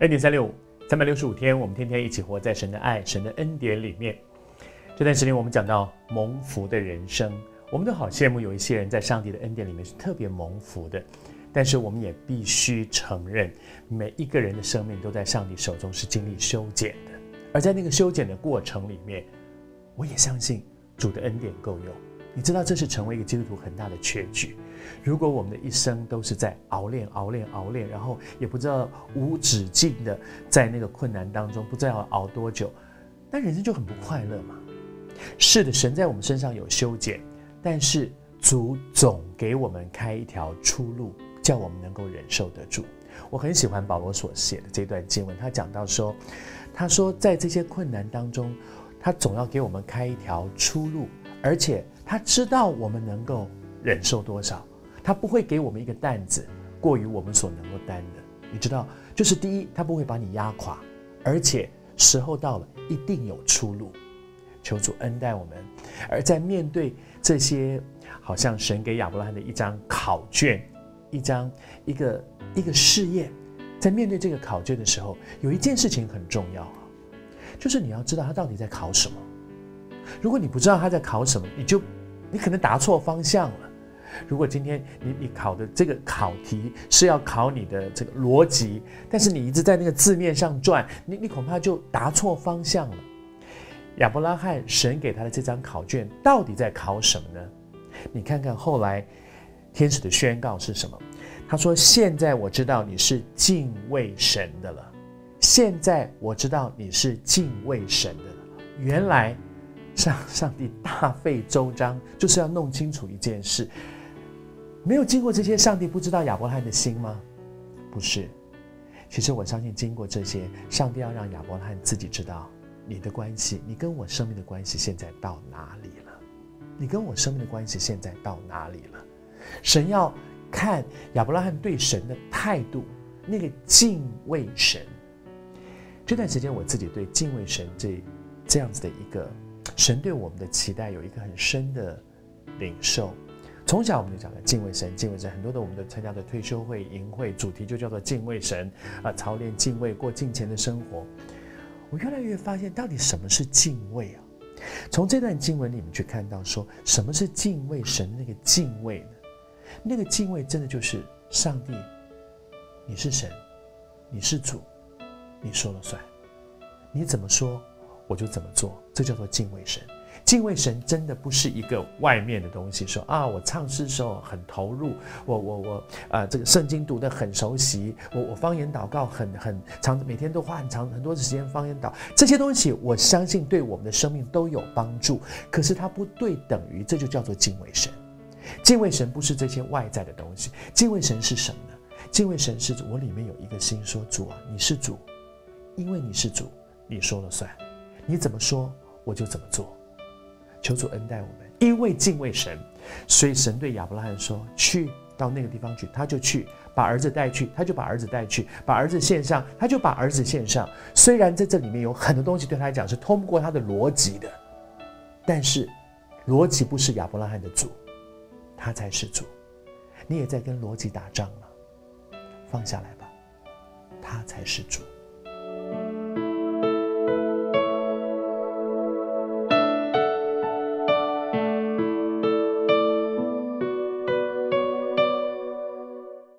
恩典三六五，三百六十五天，我们天天一起活在神的爱、神的恩典里面。这段时间，我们讲到蒙福的人生，我们都好羡慕有一些人在上帝的恩典里面是特别蒙福的。但是，我们也必须承认，每一个人的生命都在上帝手中是经历修剪的。而在那个修剪的过程里面，我也相信主的恩典够用。你知道，这是成为一个基督徒很大的缺据。如果我们的一生都是在熬练、熬练、熬练，然后也不知道无止境的在那个困难当中，不知道要熬多久，那人生就很不快乐嘛。是的，神在我们身上有修剪，但是主总给我们开一条出路，叫我们能够忍受得住。我很喜欢保罗所写的这段经文，他讲到说，他说在这些困难当中，他总要给我们开一条出路，而且他知道我们能够忍受多少。他不会给我们一个担子过于我们所能够担的，你知道，就是第一，他不会把你压垮，而且时候到了，一定有出路。求主恩待我们，而在面对这些好像神给亚伯拉罕的一张考卷，一张一个一个试验，在面对这个考卷的时候，有一件事情很重要啊，就是你要知道他到底在考什么。如果你不知道他在考什么，你就你可能答错方向了。如果今天你你考的这个考题是要考你的这个逻辑，但是你一直在那个字面上转，你你恐怕就答错方向了。亚伯拉罕神给他的这张考卷到底在考什么呢？你看看后来天使的宣告是什么？他说：“现在我知道你是敬畏神的了。现在我知道你是敬畏神的了。原来上上帝大费周章就是要弄清楚一件事。”没有经过这些，上帝不知道亚伯拉罕的心吗？不是。其实我相信，经过这些，上帝要让亚伯拉罕自己知道你的关系，你跟我生命的关系现在到哪里了？你跟我生命的关系现在到哪里了？神要看亚伯拉罕对神的态度，那个敬畏神。这段时间，我自己对敬畏神这这样子的一个神对我们的期待，有一个很深的领受。从小我们就讲的敬畏神，敬畏神，很多的我们的参加的退休会、营会，主题就叫做敬畏神啊，操练敬畏，过敬虔的生活。我越来越发现，到底什么是敬畏啊？从这段经文里面去看到，说什么是敬畏神那个敬畏呢？那个敬畏真的就是上帝，你是神，你是主，你说了算，你怎么说我就怎么做，这叫做敬畏神。敬畏神真的不是一个外面的东西，说啊，我唱诗的时候很投入，我我我啊，这个圣经读得很熟悉，我我方言祷告很很长，每天都花很长很多的时间方言祷，这些东西我相信对我们的生命都有帮助。可是它不对等于这就叫做敬畏神。敬畏神不是这些外在的东西，敬畏神是什么呢？敬畏神是我里面有一个心说主啊，你是主，因为你是主，你说了算，你怎么说我就怎么做。求主恩待我们，因为敬畏神，所以神对亚伯拉罕说：“去到那个地方去。”他就去，把儿子带去，他就把儿子带去，把儿子献上，他就把儿子献上。虽然在这里面有很多东西对他来讲是通不过他的逻辑的，但是逻辑不是亚伯拉罕的主，他才是主。你也在跟逻辑打仗吗？放下来吧，他才是主。